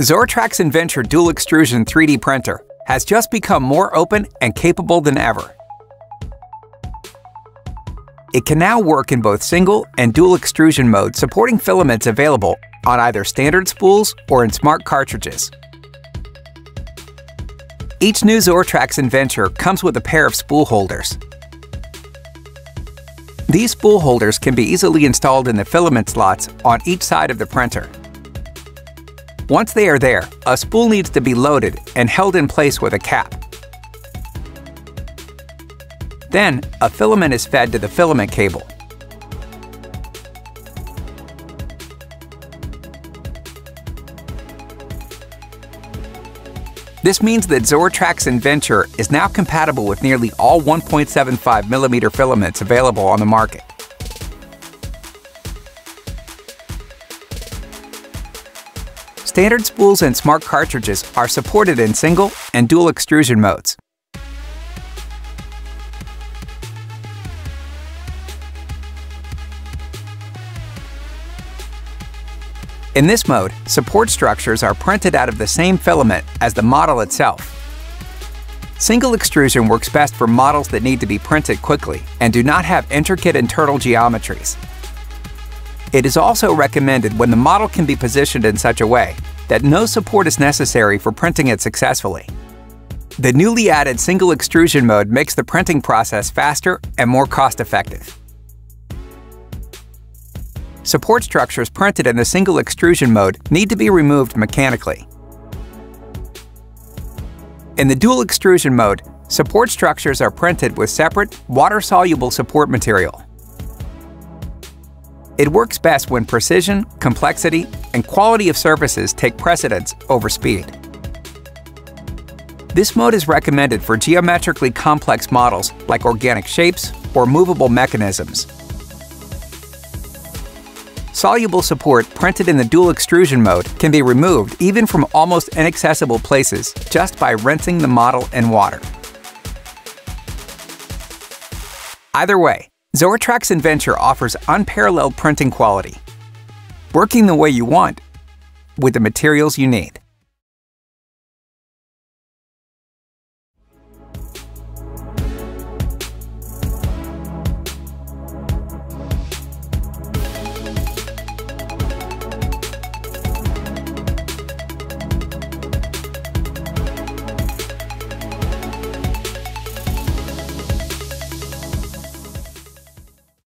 Zortrax Inventure Dual Extrusion 3D printer has just become more open and capable than ever. It can now work in both single and dual extrusion mode, supporting filaments available on either standard spools or in smart cartridges. Each new Zortrax Inventure comes with a pair of spool holders. These spool holders can be easily installed in the filament slots on each side of the printer. Once they are there, a spool needs to be loaded and held in place with a cap. Then, a filament is fed to the filament cable. This means that Zortrax Inventure is now compatible with nearly all 1.75mm filaments available on the market. Standard spools and smart cartridges are supported in single and dual extrusion modes. In this mode, support structures are printed out of the same filament as the model itself. Single extrusion works best for models that need to be printed quickly and do not have intricate internal geometries. It is also recommended when the model can be positioned in such a way that no support is necessary for printing it successfully. The newly added single extrusion mode makes the printing process faster and more cost-effective. Support structures printed in the single extrusion mode need to be removed mechanically. In the dual extrusion mode, support structures are printed with separate, water-soluble support material. It works best when precision, complexity, and quality of surfaces take precedence over speed. This mode is recommended for geometrically complex models like organic shapes or movable mechanisms. Soluble support printed in the dual extrusion mode can be removed even from almost inaccessible places just by rinsing the model in water. Either way, Zortrax Inventure offers unparalleled printing quality, working the way you want with the materials you need.